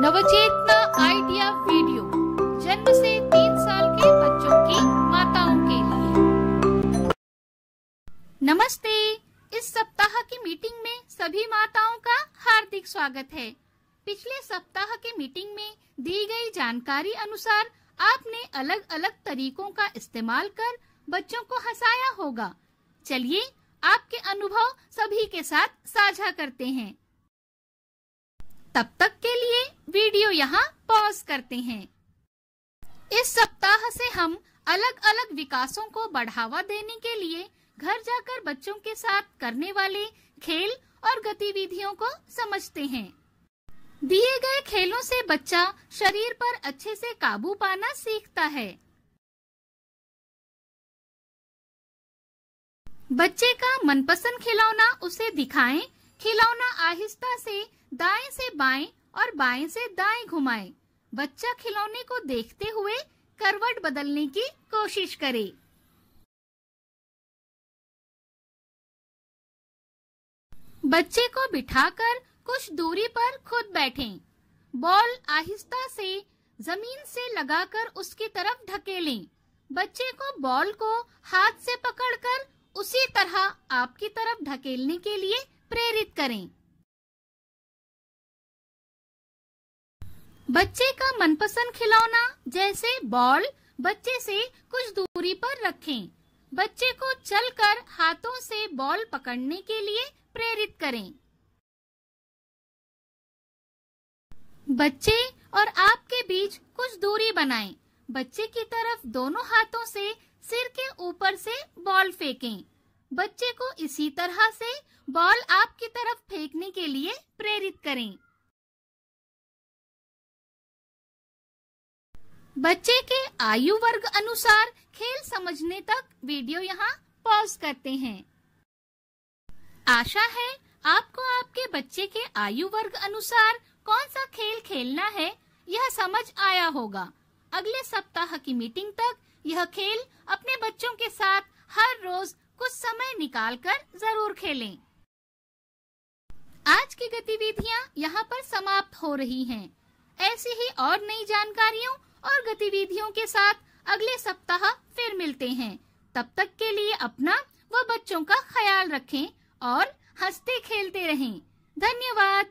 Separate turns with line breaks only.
नवचेतना idea video, जन्म से तीन साल के बच्चों की माताओं के लिए। नमस्ते, इस सप्ताह की मीटिंग में सभी माताओं का हार्दिक स्वागत है। पिछले सप्ताह के मीटिंग में दी गई जानकारी अनुसार आपने अलग अलग तरीकों का इस्तेमाल कर बच्चों को हंसाया होगा। चलिए, आपके अनुभव सभी के साथ साझा करते हैं। तब तक के लिए वीडियो यहाँ पॉज करते हैं। इस सप्ताह से हम अलग अलग विकासों को बढ़ावा देने के लिए घर जाकर बच्चों के साथ करने वाले खेल और गतिविधियों को समझते हैं। दिए गए खेलों से बच्चा शरीर पर अच्छे से काबू पाना सीखता है। बच्चे का मनपसंद खिलौना उसे दिखाएँ खिलौना आहिस्ता से दाएँ से बाएँ और बाएँ से दाएँ घुमाएँ। बच्चा खिलौने को देखते हुए करवट बदलने की कोशिश करे बच्चे को बिठाकर कुछ दूरी पर खुद बैठें। बॉल आहिस्ता से ज़मीन से लगाकर उसकी तरफ़ ढकेलें। बच्चे को बॉल को हाथ से पकड़कर उसी तरह आपकी तरफ़ ढकेलने के लिए प्रेरित करें बच्चे का मनपसंद खिलौना, जैसे बॉल, बच्चे से कुछ दूरी पर रखें बच्चे को चलकर हाथों से बॉल पकड़ने के लिए प्रेरित करें बच्चे और आपके बीच कुछ दूरी बनाएँ। बच्चे की तरफ़ दोनों हाथों से, सिर के ऊपर से बॉल फेंकें। बच्चे को इसी तरह से बॉल आपकी तरफ़ फेंकने के लिए प्रेरित करें। बच्चे के आयु वर्ग अनुसार खेल समझने तक वीडियो यहाँ पॉज करते हैं। आशा है आपको आपके बच्चे के आयु वर्ग अनुसार कौन सा खेल खेलना है, यह समझ आया होगा। अगले सप्ताह की मीटिंग तक यह खेल अपने बच्चों के साथ हर रोज कुछ समय निकालकर ज़रूर खेलें। आज की गतिविधियाँ यहाँ पर समाप्त हो रही हैं। ऐसी ही और नई जानकारियों और गतिविधियों के साथ अगले सप्ताह फिर मिलते हैं तब तक के लिए अपना व बच्चों का ख्याल रखें और हँसते खेलते रहें धन्यवाद